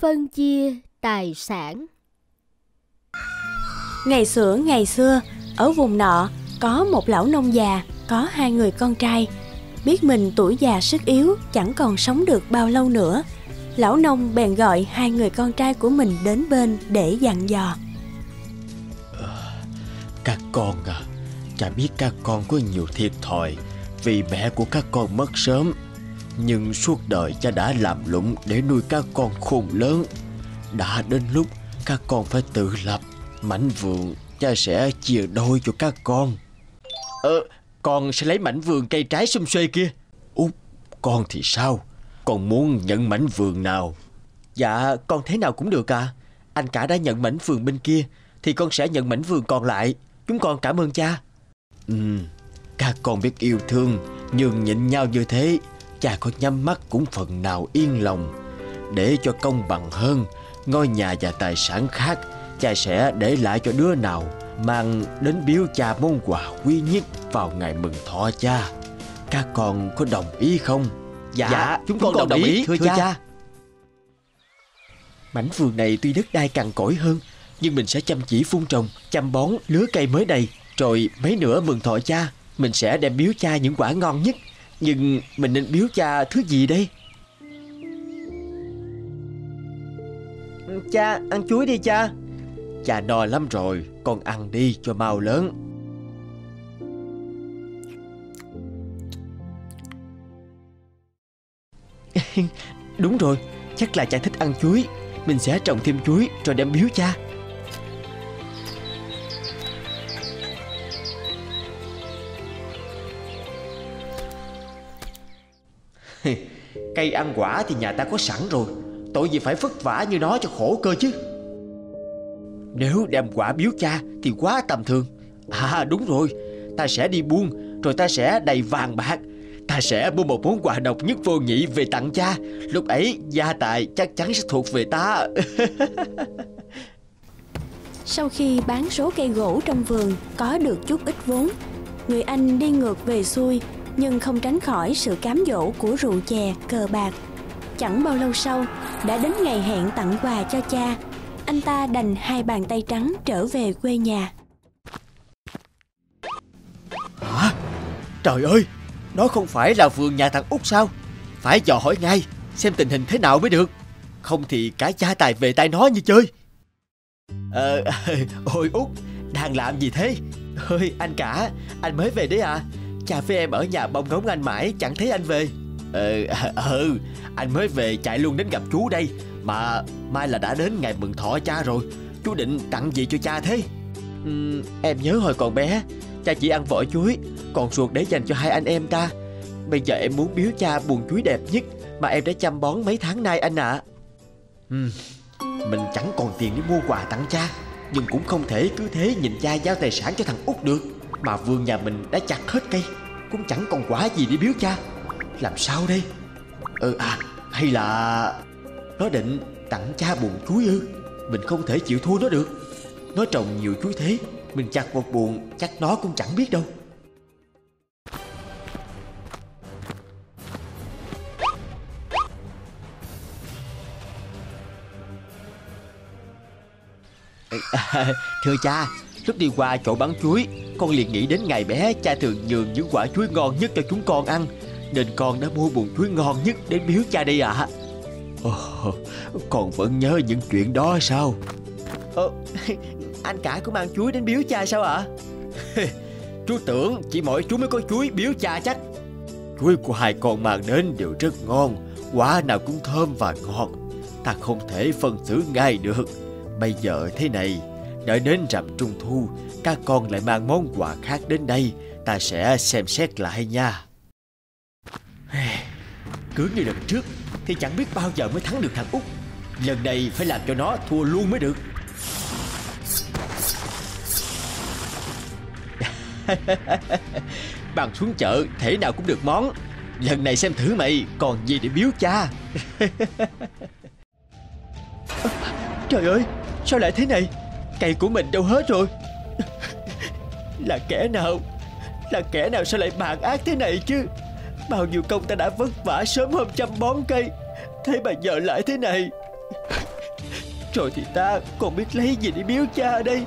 phân chia tài sản Ngày xưa ngày xưa, ở vùng nọ có một lão nông già, có hai người con trai. Biết mình tuổi già sức yếu, chẳng còn sống được bao lâu nữa. Lão nông bèn gọi hai người con trai của mình đến bên để dặn dò. Các con à, cha biết các con có nhiều thiệt thòi vì mẹ của các con mất sớm. Nhưng suốt đời cha đã làm lụng để nuôi các con khôn lớn. Đã đến lúc các con phải tự lập. Mảnh vườn cha sẽ chia đôi cho các con. Ờ, con sẽ lấy mảnh vườn cây trái xum xuê kia. Út, con thì sao? Con muốn nhận mảnh vườn nào? Dạ, con thế nào cũng được à. Anh cả đã nhận mảnh vườn bên kia, thì con sẽ nhận mảnh vườn còn lại. Chúng con cảm ơn cha. Ừ, các con biết yêu thương, nhường nhịn nhau như thế, cha có nhắm mắt cũng phần nào yên lòng. Để cho công bằng hơn, ngôi nhà và tài sản khác, cha sẽ để lại cho đứa nào mang đến biếu cha món quà quý nhất vào ngày mừng thọ cha. Các con có đồng ý không? Dạ, chúng, con, đồng, ý, thưa, cha. Mảnh vườn này tuy đất đai cằn cỗi hơn, nhưng mình sẽ chăm chỉ phun trồng, chăm bón, lứa cây mới đầy. Rồi mấy nữa mừng thọ cha, mình sẽ đem biếu cha những quả ngon nhất. Nhưng mình nên biếu cha thứ gì đây? Cha, ăn chuối đi cha. Cha no lắm rồi, con ăn đi cho mau lớn. Đúng rồi, chắc là cha thích ăn chuối. Mình sẽ trồng thêm chuối rồi đem biếu cha. Cây ăn quả thì nhà ta có sẵn rồi. Tội gì phải vất vả như nó cho khổ cơ chứ? Nếu đem quả biếu cha Thì quá tầm thường. À đúng rồi. Ta sẽ đi buôn Rồi ta sẽ đầy vàng bạc. Ta sẽ mua một món quà độc nhất vô nhị về tặng cha. Lúc ấy gia tài chắc chắn sẽ thuộc về ta. Sau khi bán số cây gỗ trong vườn có được chút ít vốn, người anh đi ngược về xuôi nhưng không tránh khỏi sự cám dỗ của rượu chè, cờ bạc. Chẳng bao lâu sau, đã đến ngày hẹn tặng quà cho cha. Anh ta đành hai bàn tay trắng trở về quê nhà. Hả? Trời ơi, đó không phải là vườn nhà thằng Út sao? Phải dò hỏi ngay, xem tình hình thế nào mới được. Không thì cả cha tài về tay nó như chơi. Ờ, ôi Út, đang làm gì thế? Ơi, anh cả, anh mới về đấy à? Cha với em ở nhà bông ngóng anh mãi chẳng thấy anh về. Ừ, ừ, anh mới về chạy luôn đến gặp chú đây. Mà mai là đã đến ngày mừng thọ cha rồi. Chú định tặng gì cho cha thế. Ừ, Em nhớ hồi còn bé Cha chỉ ăn vỏ chuối Còn ruột để dành cho hai anh em ta. Bây giờ em muốn biếu cha buồn chuối đẹp nhất Mà em đã chăm bón mấy tháng nay anh ạ. À. ừ, Mình chẳng còn tiền để mua quà tặng cha Nhưng cũng không thể cứ thế nhìn cha giao tài sản cho thằng út được mà vườn nhà mình đã chặt hết cây Cũng chẳng còn quả gì để biếu cha. Làm sao đây? Ừ à hay là Nó định tặng cha buồn chuối ư? Mình không thể chịu thua nó được. Nó trồng nhiều chuối thế Mình chặt một buồn chắc nó cũng chẳng biết đâu. À, Thưa cha Lúc đi qua chỗ bán chuối con liền nghĩ đến ngày bé cha thường nhường những quả chuối ngon nhất cho chúng con ăn. Nên con đã mua buồn chuối ngon nhất đến biếu cha đây ạ. À. Con vẫn nhớ những chuyện đó sao? Ồ, Anh cả cũng mang chuối đến biếu cha sao ạ? À? Chú tưởng chỉ mỗi chú mới có chuối biếu cha chắc. Chuối của hai con mang đến đều rất ngon Quả nào cũng thơm và ngọt. Ta không thể phân xử ngay được. Bây giờ thế này Đợi đến rằm trung thu các con lại mang món quà khác đến đây. Ta sẽ xem xét lại nha. Cứ như lần trước, Thì chẳng biết bao giờ mới thắng được thằng Út. Lần này phải làm cho nó thua luôn mới được. Bằng xuống chợ, Thể nào cũng được món. Lần này xem thử mày, còn gì để biếu cha. Trời ơi, Sao lại thế này? Cây của mình đâu hết rồi? Là kẻ nào? Là kẻ nào sao lại bàn ác thế này chứ? Bao nhiêu công ta đã vất vả sớm hôm chăm bón cây Thế mà giờ lại thế này. Rồi thì ta còn biết lấy gì để biếu cha đây?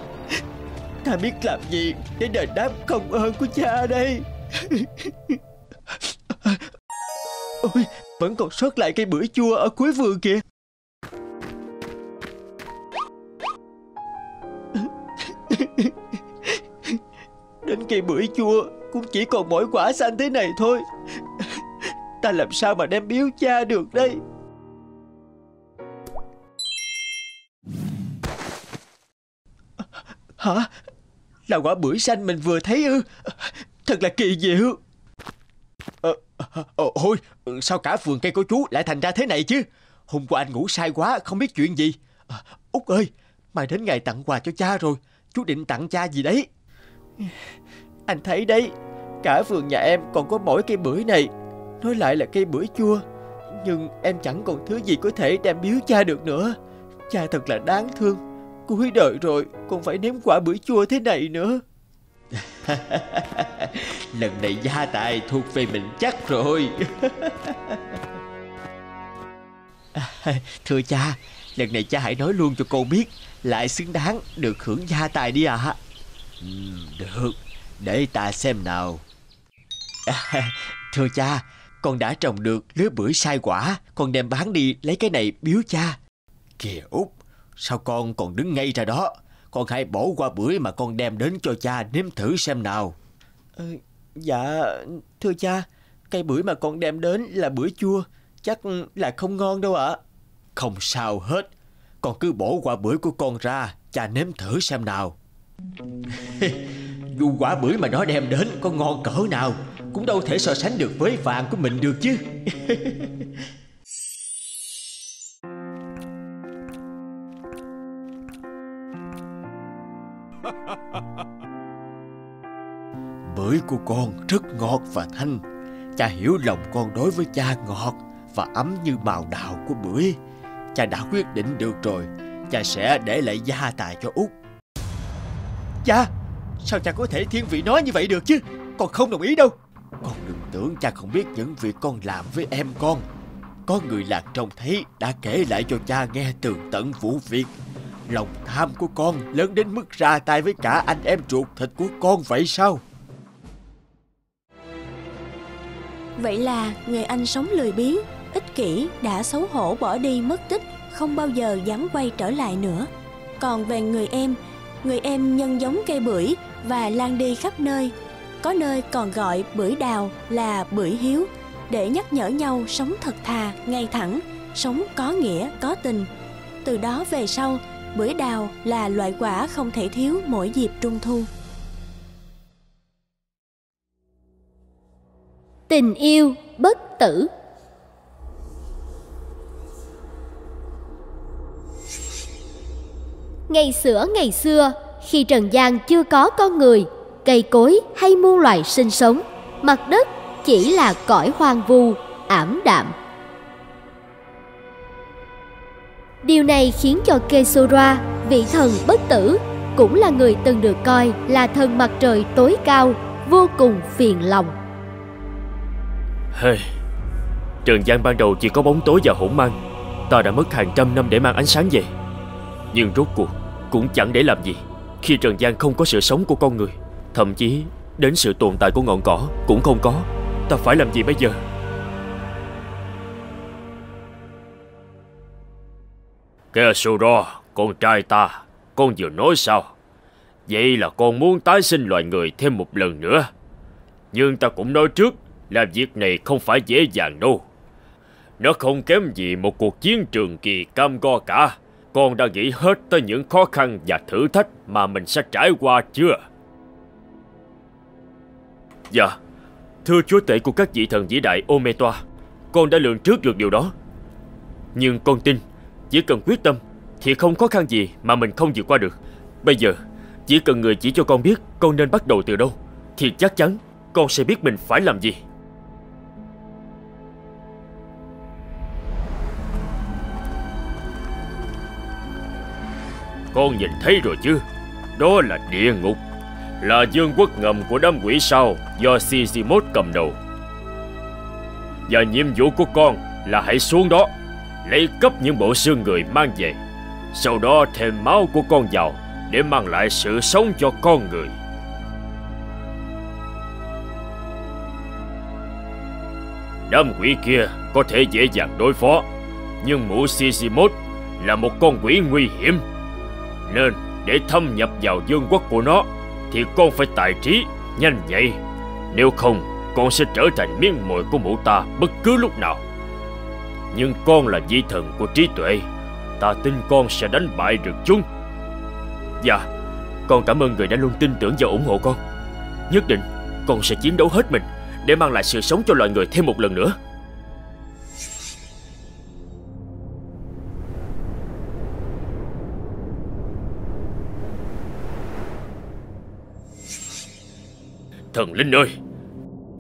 Ta biết làm gì để đền đáp công ơn của cha đây? Ôi, Vẫn còn sót lại cây bưởi chua ở cuối vườn kìa. Đến cây bưởi chua Cũng chỉ còn mỗi quả xanh thế này thôi Ta làm sao mà đem biếu cha được đây Hả Là quả bưởi xanh mình vừa thấy ư Thật là kỳ diệu Ờ, ờ ôi, sao cả vườn cây của chú lại thành ra thế này chứ? Hôm qua anh ngủ sai quá, không biết chuyện gì. À, Út ơi, mày đến ngày tặng quà cho cha rồi. Chú định tặng cha gì đấy? Anh thấy đấy, cả vườn nhà em còn có mỗi cây bưởi này. Nói lại là cây bưởi chua. Nhưng em chẳng còn thứ gì có thể đem biếu cha được nữa. Cha thật là đáng thương. Cuối đời rồi, còn phải nếm quả bưởi chua thế này nữa. Lần này gia tài thuộc về mình chắc rồi Thưa cha Lần này cha hãy nói luôn cho con biết Lại xứng đáng được hưởng gia tài đi ạ à. ừ, Được Để ta xem nào à, Thưa cha Con đã trồng được lứa bưởi sai quả Con đem bán đi lấy cái này biếu cha Kìa út Sao con còn đứng ngay ra đó con hãy bỏ qua bưởi mà con đem đến cho cha nếm thử xem nào. Ừ, dạ, thưa cha, cây bưởi mà con đem đến là bưởi chua, chắc là không ngon đâu ạ. Không sao hết, con cứ bỏ qua bưởi của con ra, cha nếm thử xem nào. Dù quả bưởi mà nó đem đến có ngon cỡ nào, cũng đâu thể so sánh được với vàng của mình được chứ. Bưởi của con rất ngọt và thanh. Cha hiểu lòng con đối với cha ngọt Và ấm như màu đào của bưởi. Cha đã quyết định được rồi Cha sẽ để lại gia tài cho út. Cha! Sao cha có thể thiên vị nói như vậy được chứ Con không đồng ý đâu Con đừng tưởng cha không biết những việc con làm với em con Có người lạc trông thấy Đã kể lại cho cha nghe tường tận vụ việc Lòng tham của con lớn đến mức ra tay với cả anh em ruột thịt của con vậy sao? Vậy là người anh sống lười biếng, ích kỷ đã xấu hổ bỏ đi mất tích, không bao giờ dám quay trở lại nữa. Còn về người em, người em nhân giống cây bưởi và lan đi khắp nơi. Có nơi còn gọi bưởi đào là bưởi hiếu để nhắc nhở nhau sống thật thà, ngay thẳng, sống có nghĩa, có tình. Từ đó về sau, bưởi đào là loại quả không thể thiếu mỗi dịp trung thu. Tình yêu bất tử Ngày xưa ngày xưa, khi trần gian chưa có con người, cây cối hay muôn loài sinh sống, mặt đất chỉ là cõi hoang vu, ảm đạm. Điều này khiến cho Kesora, vị thần bất tử, cũng là người từng được coi là thần mặt trời tối cao, vô cùng phiền lòng. Hey, Trần gian ban đầu chỉ có bóng tối và hỗn mang Ta đã mất hàng trăm năm để mang ánh sáng về Nhưng rốt cuộc cũng chẳng để làm gì Khi Trần gian không có sự sống của con người Thậm chí đến sự tồn tại của ngọn cỏ cũng không có Ta phải làm gì bây giờ Kesuro, con trai ta Con vừa nói sao Vậy là con muốn tái sinh loài người thêm một lần nữa Nhưng ta cũng nói trước là việc này không phải dễ dàng đâu. Nó không kém gì một cuộc chiến trường kỳ cam go cả. Con đã nghĩ hết tới những khó khăn và thử thách mà mình sẽ trải qua chưa? Dạ, thưa chúa tể của các vị thần vĩ đại Ometoa, con đã lường trước được điều đó. Nhưng con tin, chỉ cần quyết tâm thì không khó khăn gì mà mình không vượt qua được. Bây giờ, chỉ cần người chỉ cho con biết con nên bắt đầu từ đâu, thì chắc chắn con sẽ biết mình phải làm gì. Con nhìn thấy rồi chứ? Đó là địa ngục. Là dương quốc ngầm của đám quỷ sao Do Sisimos cầm đầu. Và nhiệm vụ của con Là hãy xuống đó, Lấy cấp những bộ xương người mang về. Sau đó thêm máu của con vào Để mang lại sự sống cho con người. Đám quỷ kia có thể dễ dàng đối phó, Nhưng mụ Sisimot là một con quỷ nguy hiểm. Nên để thâm nhập vào dương quốc của nó Thì con phải tài trí, nhanh nhạy. Nếu không con sẽ trở thành miếng mồi của mụ ta bất cứ lúc nào. Nhưng con là di thần của trí tuệ Ta tin con sẽ đánh bại được chúng. Dạ Con cảm ơn người đã luôn tin tưởng và ủng hộ con. Nhất định con sẽ chiến đấu hết mình Để mang lại sự sống cho loài người thêm một lần nữa. Thần Linh ơi,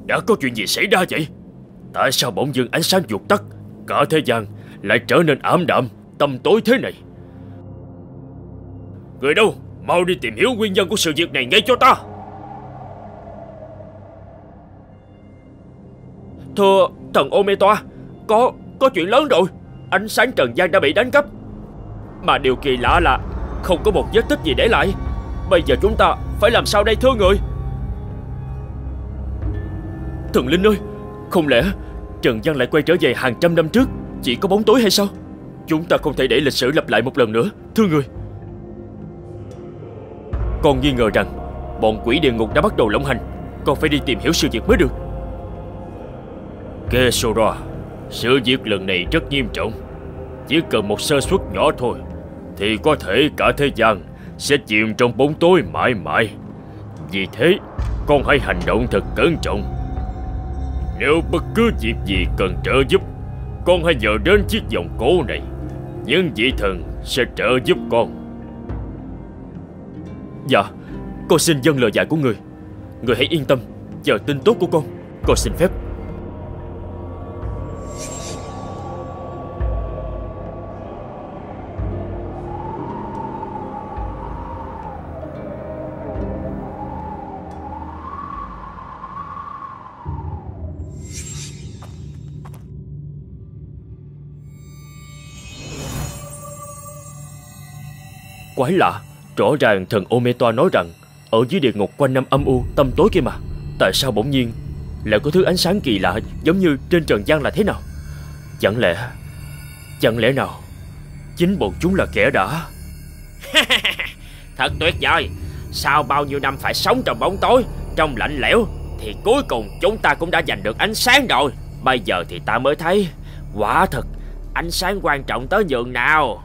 Đã có chuyện gì xảy ra vậy? Tại sao bỗng dưng ánh sáng vụt tắt, Cả thế gian lại trở nên ảm đạm tâm tối thế này? Người đâu? Mau đi tìm hiểu nguyên nhân của sự việc này ngay cho ta. Thưa thần Ometoa Có có chuyện lớn rồi. Ánh sáng trần gian đã bị đánh cắp. Mà điều kỳ lạ là Không có một vết tích gì để lại. Bây giờ chúng ta phải làm sao đây thưa người? Thần Linh ơi, Không lẽ Trần gian lại quay trở về hàng trăm năm trước, Chỉ có bóng tối hay sao? Chúng ta không thể để lịch sử lặp lại một lần nữa, Thưa người. Con nghi ngờ rằng Bọn quỷ địa ngục đã bắt đầu lộng hành, Con phải đi tìm hiểu sự việc mới được. Kesora, Sự việc lần này rất nghiêm trọng. Chỉ cần một sơ suất nhỏ thôi, Thì có thể cả thế gian Sẽ chìm trong bóng tối mãi mãi. Vì thế, Con hãy hành động thật cẩn trọng. Nếu bất cứ việc gì cần trợ giúp, Con hãy nhờ đến chiếc vòng cổ này. Những vị thần sẽ trợ giúp con. Dạ Con xin dâng lời dạy của người. Người hãy yên tâm, Chờ tin tốt của con. Con xin phép. Quái lạ. Rõ ràng thần Ometoa nói rằng, Ở dưới địa ngục quanh năm âm u tâm tối kia mà. Tại sao bỗng nhiên Lại có thứ ánh sáng kỳ lạ Giống như trên trần gian là thế nào? Chẳng lẽ Chẳng lẽ nào Chính bọn chúng là kẻ đã? Thật tuyệt vời. Sau bao nhiêu năm phải sống trong bóng tối, Trong lạnh lẽo, Thì cuối cùng chúng ta cũng đã giành được ánh sáng rồi. Bây giờ thì ta mới thấy, Quả thật, Ánh sáng quan trọng tới nhường nào.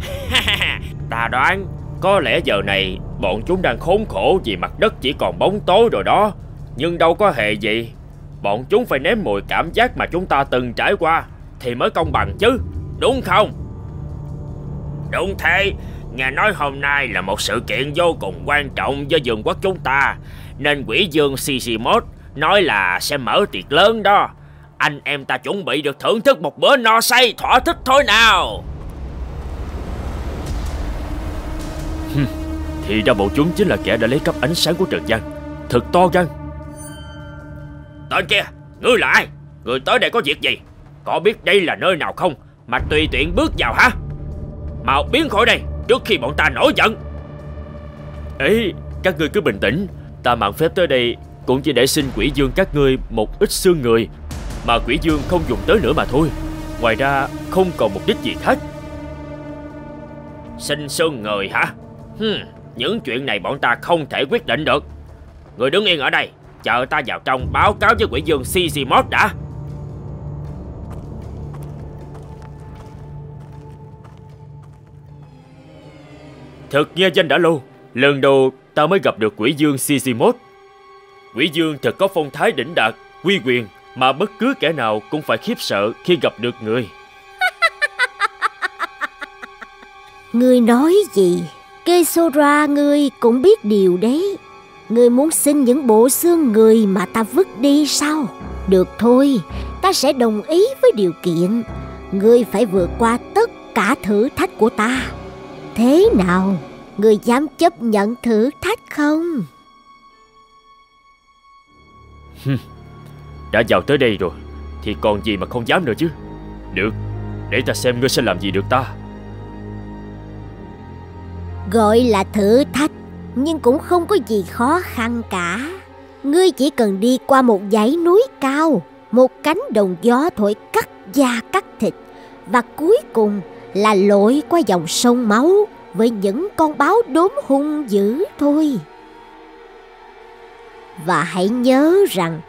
Ta đoán, Có lẽ giờ này Bọn chúng đang khốn khổ vì mặt đất chỉ còn bóng tối rồi đó. Nhưng đâu có hề gì. Bọn chúng phải nếm mùi cảm giác mà chúng ta từng trải qua Thì mới công bằng chứ, Đúng không? Đúng thế. Nghe nói hôm nay là một sự kiện vô cùng quan trọng với vườn quốc chúng ta, Nên quỷ dương Sisimot nói là sẽ mở tiệc lớn đó. Anh em ta chuẩn bị được thưởng thức một bữa no say thỏa thích thôi nào. Thì ra bọn chúng chính là kẻ đã lấy cắp ánh sáng của Trần gian Thật to gan. Tên kia Ngươi là ai? Ngươi tới đây có việc gì? Có biết đây là nơi nào không? Mà tùy tiện bước vào hả? Mau biến khỏi đây Trước khi bọn ta nổi giận. Ê Các ngươi cứ bình tĩnh. Ta mạng phép tới đây Cũng chỉ để xin quỷ dương các ngươi một ít xương người. Mà quỷ dương không dùng tới nữa mà thôi. Ngoài ra không còn mục đích gì khác. Xin xương người hả? Hmm những chuyện này bọn ta không thể quyết định được. Người đứng yên ở đây, Chờ ta vào trong báo cáo với quỷ dương Sisimot đã. Thật nghe danh đã lâu, Lần đầu ta mới gặp được quỷ dương Sisimot Quỷ dương thật có phong thái đỉnh đạt, Quy quyền, Mà bất cứ kẻ nào cũng phải khiếp sợ khi gặp được người. Ngươi nói gì? Kesora ngươi cũng biết điều đấy. Ngươi muốn xin những bộ xương người mà ta vứt đi sao? Được thôi, Ta sẽ đồng ý với điều kiện. Ngươi phải vượt qua tất cả thử thách của ta. Thế nào, Ngươi dám chấp nhận thử thách không? Đã vào tới đây rồi, Thì còn gì mà không dám nữa chứ? Được, Để ta xem ngươi sẽ làm gì được ta. Gọi là thử thách, Nhưng cũng không có gì khó khăn cả. Ngươi chỉ cần đi qua một dãy núi cao, Một cánh đồng gió thổi cắt da cắt thịt, Và cuối cùng là lội qua dòng sông máu Với những con báo đốm hung dữ thôi. Và hãy nhớ rằng,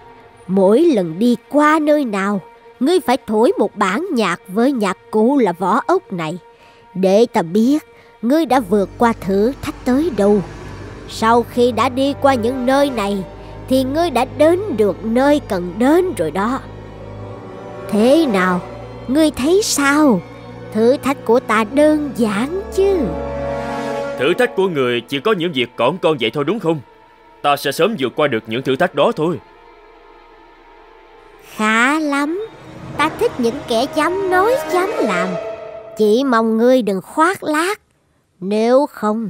Mỗi lần đi qua nơi nào, Ngươi phải thổi một bản nhạc với nhạc cụ là võ ốc này, Để ta biết ngươi đã vượt qua thử thách tới đâu? Sau khi đã đi qua những nơi này Thì ngươi đã đến được nơi cần đến rồi đó. Thế nào, ngươi thấy sao? Thử thách của ta đơn giản chứ? Thử thách của người chỉ có những việc cỏn con vậy thôi đúng không? Ta sẽ sớm vượt qua được những thử thách đó thôi. Khá lắm. Ta thích những kẻ dám nói dám làm. Chỉ mong ngươi đừng khoác lác nếu không,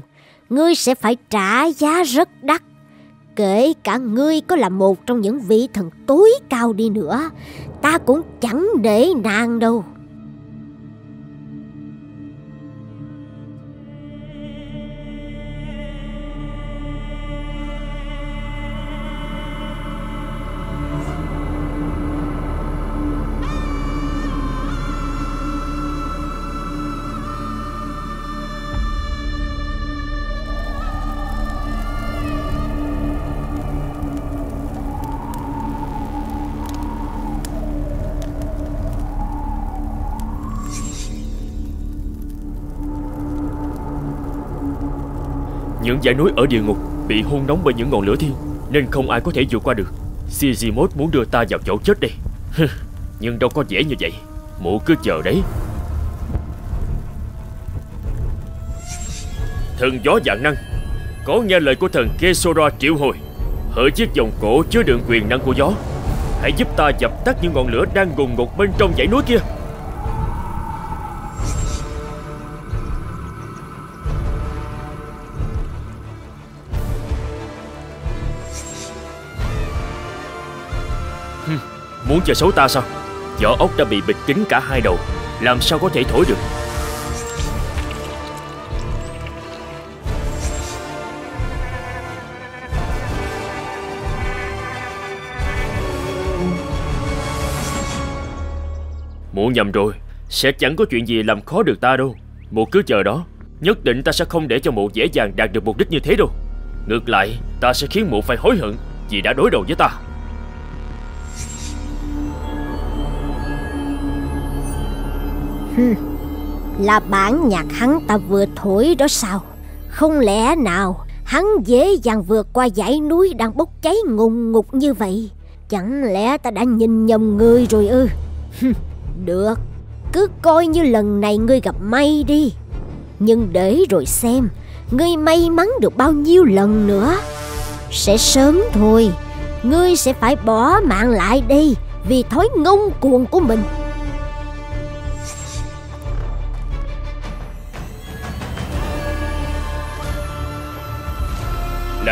Ngươi sẽ phải trả giá rất đắt. Kể cả ngươi có là một trong những vị thần tối cao đi nữa, Ta cũng chẳng để nàng đâu. Những dãy núi ở địa ngục bị hôn nóng bởi những ngọn lửa thiên Nên không ai có thể vượt qua được. Sizimot muốn đưa ta vào chỗ chết đây Nhưng đâu có dễ như vậy. Mụ cứ chờ đấy. Thần gió dạng năng, Có nghe lời của thần Kesora triệu hồi. Hỡi chiếc vòng cổ chứa đựng quyền năng của gió, Hãy giúp ta dập tắt những ngọn lửa đang ngùng ngục bên trong dãy núi kia. Muốn chờ xấu ta sao? Vỏ ốc đã bị bịt kín cả hai đầu, Làm sao có thể thổi được? Muộn nhầm rồi, Sẽ chẳng có chuyện gì làm khó được ta đâu. Mụ cứ chờ đó, Nhất định ta sẽ không để cho mụ dễ dàng đạt được mục đích như thế đâu. Ngược lại, Ta sẽ khiến mụ phải hối hận Vì đã đối đầu với ta. Là bản nhạc hắn ta vừa thổi đó sao? Không lẽ nào Hắn dễ dàng vượt qua dãy núi đang bốc cháy ngùng ngục như vậy? Chẳng lẽ ta đã nhìn nhầm người rồi ư? Được. Cứ coi như lần này ngươi gặp may đi. Nhưng để rồi xem, Ngươi may mắn được bao nhiêu lần nữa. Sẽ sớm thôi, Ngươi sẽ phải bỏ mạng lại đây Vì thói ngông cuồng của mình.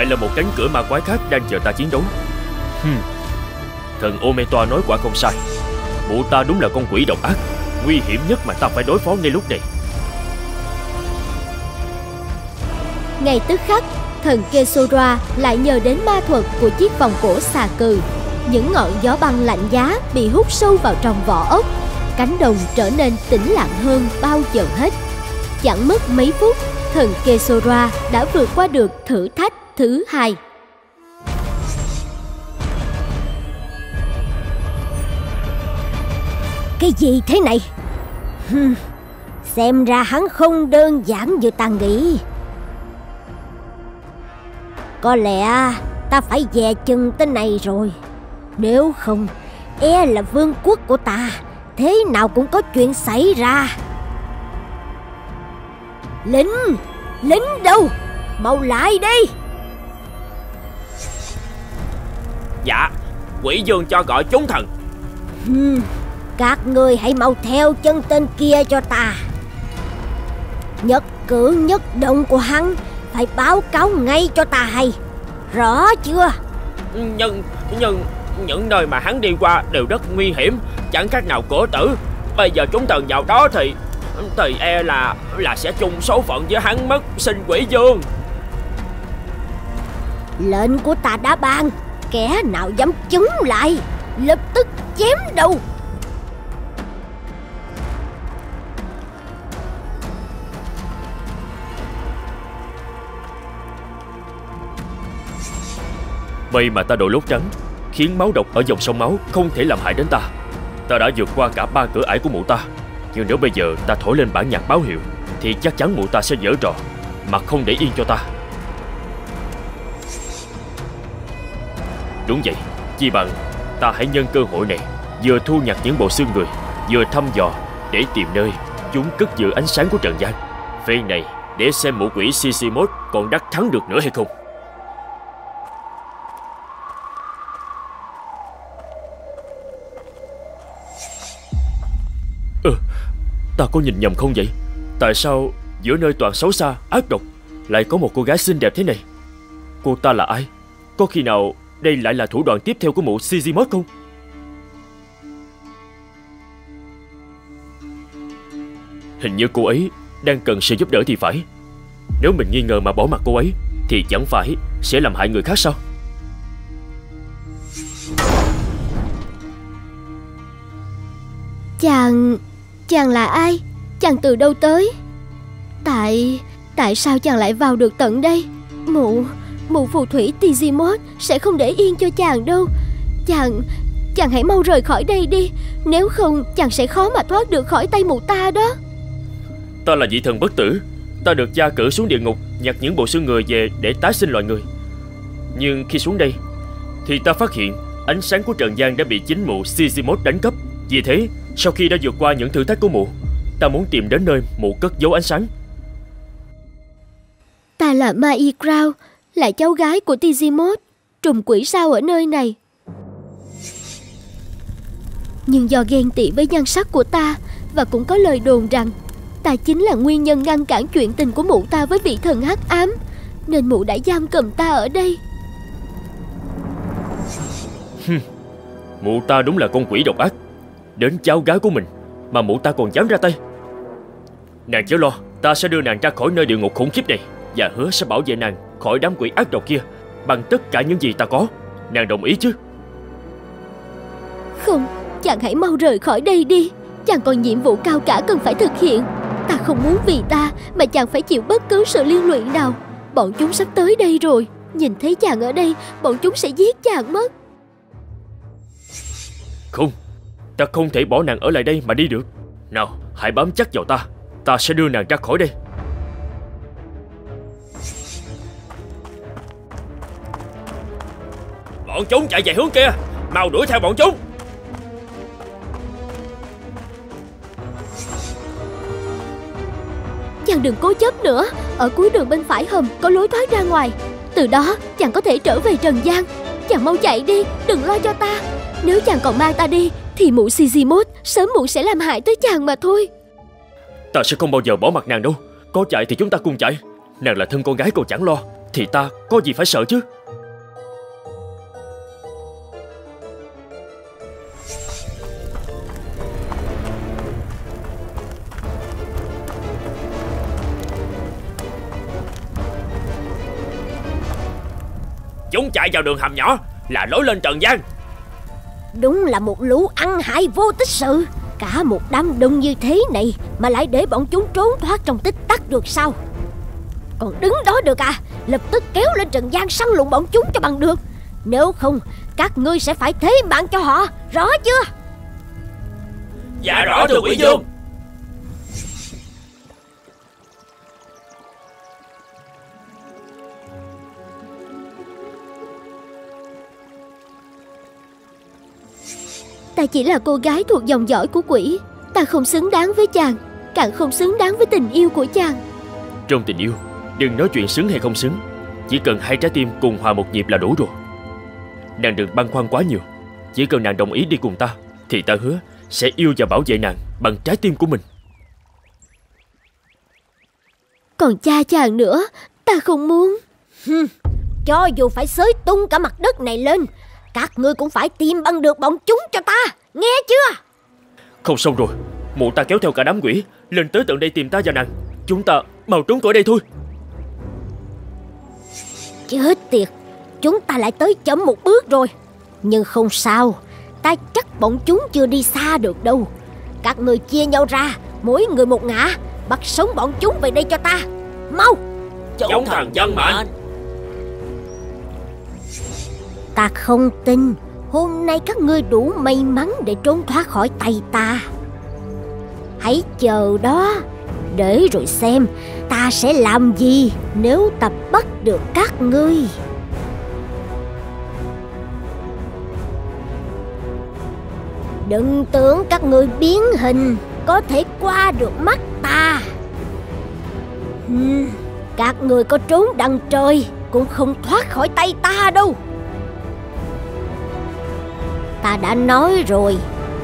Lại là một cánh cửa ma quái khác đang chờ ta chiến đấu. Hmm. Thần Ometoa nói quả không sai. Mụ ta đúng là con quỷ độc ác. Nguy hiểm nhất mà ta phải đối phó ngay lúc này. Ngay tức khắc, Thần Kesora lại nhờ đến ma thuật của chiếc vòng cổ xà cừ. Những ngọn gió băng lạnh giá bị hút sâu vào trong vỏ ốc. Cánh đồng trở nên tĩnh lặng hơn bao giờ hết. Chẳng mất mấy phút, Thần Kesora đã vượt qua được thử thách thứ hai. Cái gì thế này? Xem ra hắn không đơn giản như ta nghĩ. Có lẽ ta phải dè chừng tên này rồi. Nếu không, e là vương quốc của ta thế nào cũng có chuyện xảy ra. Lính, lính đâu? Mau lại đi! Dạ Quỷ dương cho gọi chúng thần. Hmm, Các người hãy mau theo chân tên kia cho ta. Nhất cử nhất động của hắn Phải báo cáo ngay cho ta hay. Rõ chưa? Nhưng Nhưng Những nơi mà hắn đi qua đều rất nguy hiểm Chẳng cách nào cửa tử. Bây giờ chúng thần vào đó thì Thì e là là sẽ chung số phận với hắn mất Xin quỷ dương Lệnh của ta đã ban Kẻ nào dám chống lại, Lập tức chém đầu. Vậy mà ta đội lốt trắng, Khiến máu độc ở dòng sông máu không thể làm hại đến ta. Ta đã vượt qua cả ba cửa ải của mụ ta, Nhưng nếu bây giờ ta thổi lên bản nhạc báo hiệu, Thì chắc chắn mụ ta sẽ dở trò, Mà không để yên cho ta. Đúng vậy Chi bằng ta hãy nhân cơ hội này Vừa thu nhặt những bộ xương người Vừa thăm dò để tìm nơi Chúng cất giữ ánh sáng của trần gian Phen này để xem mụ quỷ Sisimot còn đắc thắng được nữa hay không Ừ, ta có nhìn nhầm không vậy? Tại sao giữa nơi toàn xấu xa, ác độc lại có một cô gái xinh đẹp thế này? Cô ta là ai? Có khi nào đây lại là thủ đoạn tiếp theo của mụ Sizimot không? Hình như cô ấy đang cần sự giúp đỡ thì phải. Nếu mình nghi ngờ mà bỏ mặt cô ấy, thì chẳng phải sẽ làm hại người khác sao? Chàng... chàng là ai? Chàng từ đâu tới? Tại... tại sao chàng lại vào được tận đây? Mụ mụ phù thủy Tizimot sẽ không để yên cho chàng đâu. Chàng... chàng hãy mau rời khỏi đây đi. Nếu không chàng sẽ khó mà thoát được khỏi tay mụ ta đó. Ta là vị thần bất tử. Ta được gia cử xuống địa ngục Nhặt những bộ xương người về để tái sinh loài người. Nhưng khi xuống đây Thì ta phát hiện ánh sáng của trần gian đã bị chính mụ Sizimot đánh cắp. Vì thế sau khi đã vượt qua những thử thách của mụ Ta muốn tìm đến nơi mụ cất giấu ánh sáng. Ta là Mai Crow là cháu gái của Tizimot Trùng quỷ sao ở nơi này. Nhưng do ghen tị với nhan sắc của ta Và cũng có lời đồn rằng Ta chính là nguyên nhân ngăn cản chuyện tình của mụ ta với vị thần hắc ám, Nên mụ đã giam cầm ta ở đây. Mụ ta đúng là con quỷ độc ác. Đến cháu gái của mình Mà mụ ta còn dám ra tay. Nàng chớ lo, Ta sẽ đưa nàng ra khỏi nơi địa ngục khủng khiếp này Và hứa sẽ bảo vệ nàng khỏi đám quỷ ác độc kia Bằng tất cả những gì ta có. Nàng đồng ý chứ? Không Chàng hãy mau rời khỏi đây đi. Chàng còn nhiệm vụ cao cả cần phải thực hiện. Ta không muốn vì ta Mà chàng phải chịu bất cứ sự liên lụy nào. Bọn chúng sắp tới đây rồi. Nhìn thấy chàng ở đây Bọn chúng sẽ giết chàng mất. Không Ta không thể bỏ nàng ở lại đây mà đi được. Nào hãy bám chắc vào ta. Ta sẽ đưa nàng ra khỏi đây Bọn chúng chạy về hướng kia. Mau đuổi theo bọn chúng. Chàng đừng cố chấp nữa. Ở cuối đường bên phải hầm có lối thoát ra ngoài. Từ đó chàng có thể trở về Trần gian. Chàng mau chạy đi Đừng lo cho ta. Nếu chàng còn mang ta đi Thì mụ Sizimot sớm muộn sẽ làm hại tới chàng mà thôi. Ta sẽ không bao giờ bỏ mặt nàng đâu. Có chạy thì chúng ta cùng chạy. Nàng là thân con gái còn chẳng lo Thì ta có gì phải sợ chứ Chúng chạy vào đường hầm nhỏ Là lối lên trần gian. Đúng là một lũ ăn hại vô tích sự. Cả một đám đông như thế này Mà lại để bọn chúng trốn thoát trong tích tắc được sao? Còn đứng đó được à? Lập tức kéo lên trần gian săn lùng bọn chúng cho bằng được. Nếu không Các ngươi sẽ phải thế mạng cho họ. Rõ chưa? Dạ rõ thưa quỷ dương Ta chỉ là cô gái thuộc dòng dõi của quỷ. Ta không xứng đáng với chàng Càng không xứng đáng với tình yêu của chàng. Trong tình yêu Đừng nói chuyện xứng hay không xứng. Chỉ cần hai trái tim cùng hòa một nhịp là đủ rồi. Nàng đừng băn khoăn quá nhiều. Chỉ cần nàng đồng ý đi cùng ta Thì ta hứa sẽ yêu và bảo vệ nàng Bằng trái tim của mình. Còn cha chàng nữa Ta không muốn. Cho dù phải xới tung cả mặt đất này lên Các ngươi cũng phải tìm bằng được bọn chúng cho ta Nghe chưa? Không xong rồi. Mụ ta kéo theo cả đám quỷ lên tới tận đây tìm ta và nàng. Chúng ta mau trốn khỏi đây thôi. Chết tiệt Chúng ta lại tới chậm một bước rồi. Nhưng không sao Ta chắc bọn chúng chưa đi xa được đâu. Các người chia nhau ra Mỗi người một ngã Bắt sống bọn chúng về đây cho ta. Mau! Chống thần dân mệnh Ta không tin. Hôm nay các ngươi đủ may mắn để trốn thoát khỏi tay ta. Hãy chờ đó, Để rồi xem ta sẽ làm gì nếu ta bắt được các ngươi. Đừng tưởng các ngươi biến hình có thể qua được mắt ta. Các người có trốn đằng trời cũng không thoát khỏi tay ta đâu. Ta đã nói rồi.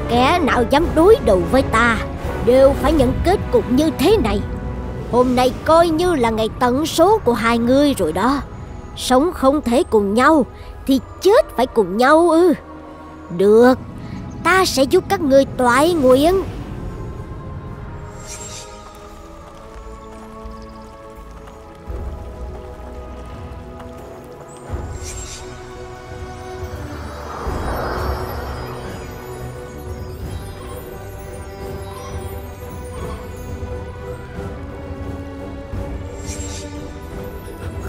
Kẻ nào dám đối đầu với ta Đều phải nhận kết cục như thế này. Hôm nay coi như là ngày tận số của hai người rồi đó. Sống không thể cùng nhau Thì chết phải cùng nhau ư. Được, Ta sẽ giúp các ngươi toại nguyện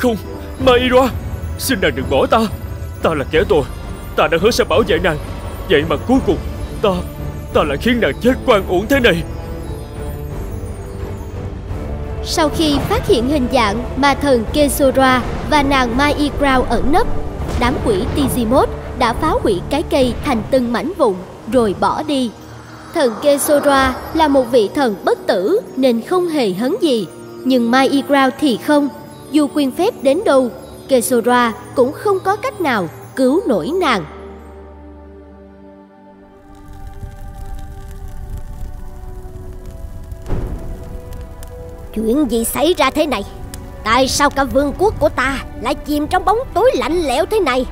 Không? Maira Xin nàng đừng bỏ ta. Ta là kẻ tội. Ta đã hứa sẽ bảo vệ nàng. Vậy mà cuối cùng Ta Ta lại khiến nàng chết quan uổng thế này. Sau khi phát hiện hình dạng ma thần Kesora và nàng Mai Crow ẩn nấp, đám quỷ Tizimot đã phá hủy cái cây thành từng mảnh vụn rồi bỏ đi. Thần Kesora là một vị thần bất tử nên không hề hấn gì, nhưng Mai Igrao thì không. Dù quyền phép đến đâu, Kesora cũng không có cách nào cứu nổi nàng. Chuyện gì xảy ra thế này? Tại sao cả vương quốc của ta Lại chìm trong bóng tối lạnh lẽo thế này?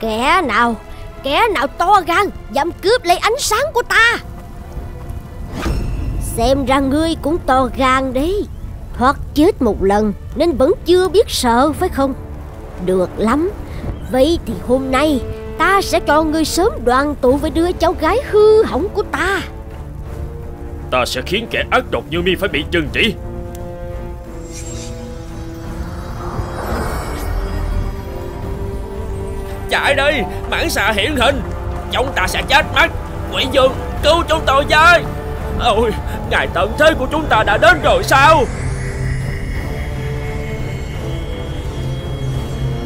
Kẻ nào Kẻ nào to gan Dám cướp lấy ánh sáng của ta? Xem ra ngươi cũng to gan đấy. Thoát chết một lần, Nên vẫn chưa biết sợ, phải không? Được lắm. Vậy thì hôm nay, Ta sẽ cho ngươi sớm đoàn tụ với đứa cháu gái hư hỏng của ta. Ta sẽ khiến kẻ ác độc như mi phải bị trừng trị. Chạy đi Mãn xà hiện hình. Chúng ta sẽ chết mất Quỷ dương cứu chúng tôi với. Ôi, Ngày tận thế của chúng ta đã đến rồi sao?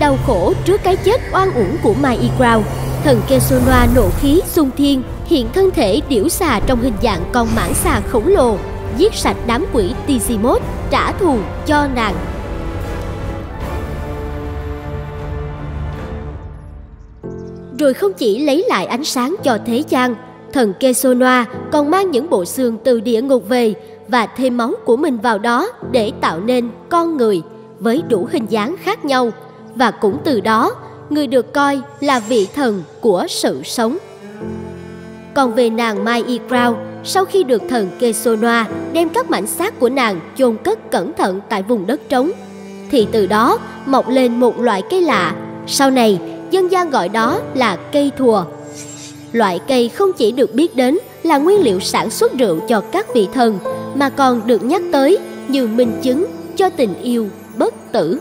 Đau khổ trước cái chết oan uổng của Mai Igrao Thần Kesonwa nộ khí, xung thiên, Hiện thân thể điểu xà trong hình dạng con mãng xà khổng lồ, Giết sạch đám quỷ Tizimot, Trả thù cho nàng. Rồi không chỉ lấy lại ánh sáng cho thế gian, Thần Kesonoa còn mang những bộ xương từ địa ngục về Và thêm máu của mình vào đó để tạo nên con người Với đủ hình dáng khác nhau. Và cũng từ đó người được coi là vị thần của sự sống còn về nàng Mai Y Crow, sau khi được thần Kesonoa đem các mảnh xác của nàng chôn cất cẩn thận tại vùng đất trống, thì từ đó mọc lên một loại cây lạ, sau này dân gian gọi đó là cây thùa. Loại cây không chỉ được biết đến là nguyên liệu sản xuất rượu cho các vị thần, mà còn được nhắc tới như minh chứng cho tình yêu bất tử.